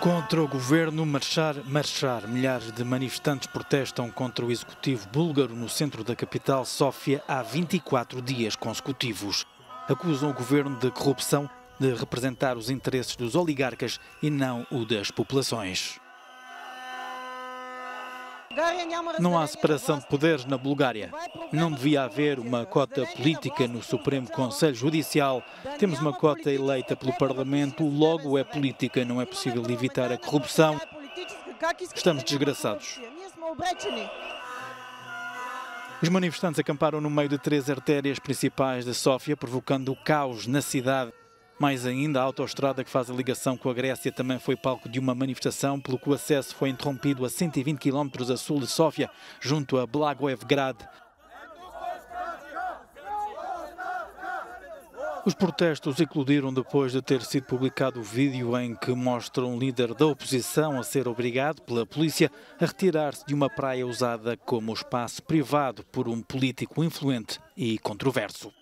Contra o governo, marchar, marchar. Milhares de manifestantes protestam contra o executivo búlgaro no centro da capital, Sófia, há 24 dias consecutivos. Acusam o governo de corrupção, de representar os interesses dos oligarcas e não o das populações. Não há separação de poderes na Bulgária. Não devia haver uma cota política no Supremo Conselho Judicial. Temos uma cota eleita pelo Parlamento, logo é política, não é possível evitar a corrupção. Estamos desgraçados. Os manifestantes acamparam no meio de três artérias principais de Sófia, provocando caos na cidade. Mais ainda, a autoestrada que faz a ligação com a Grécia também foi palco de uma manifestação, pelo que o acesso foi interrompido a 120 km a sul de Sófia, junto a Blagoevgrad. Os protestos eclodiram depois de ter sido publicado o vídeo em que mostra um líder da oposição a ser obrigado pela polícia a retirar-se de uma praia usada como espaço privado por um político influente e controverso.